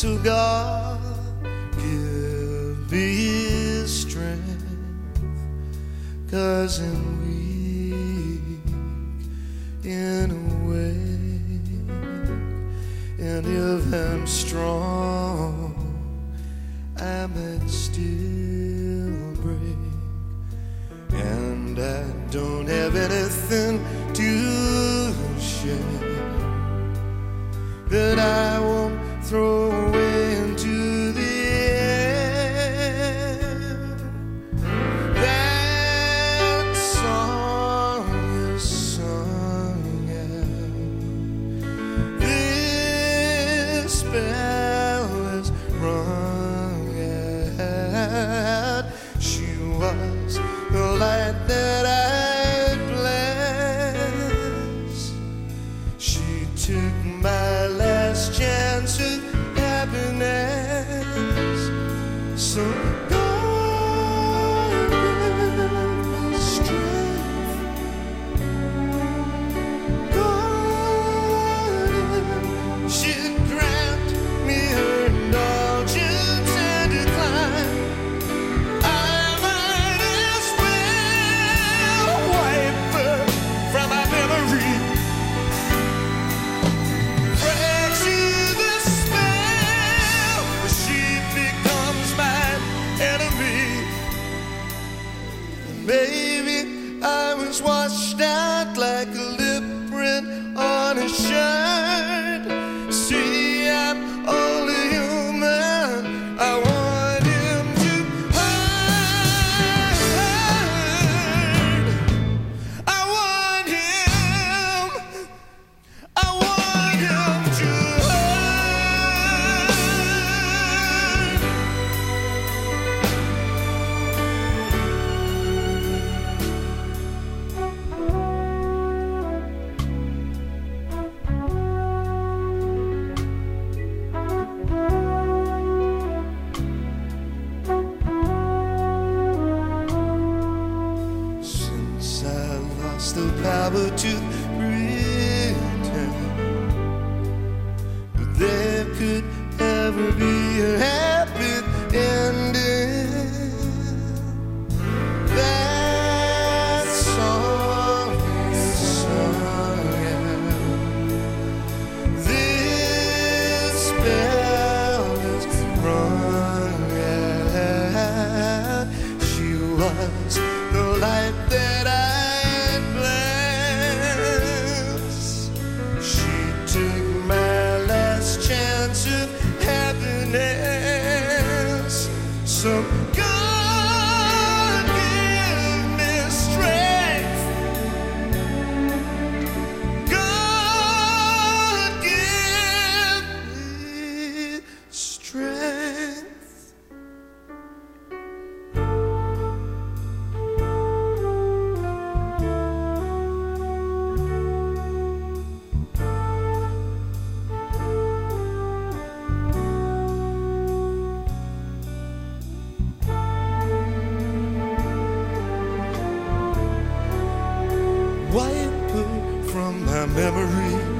So God give me his strength. Cause in weak in awake And if I'm strong I might still break. And I don't have anything to share That I won't throw so Baby, I was washed out like a the power to pretend but there could ever be a something wipe her from my memory.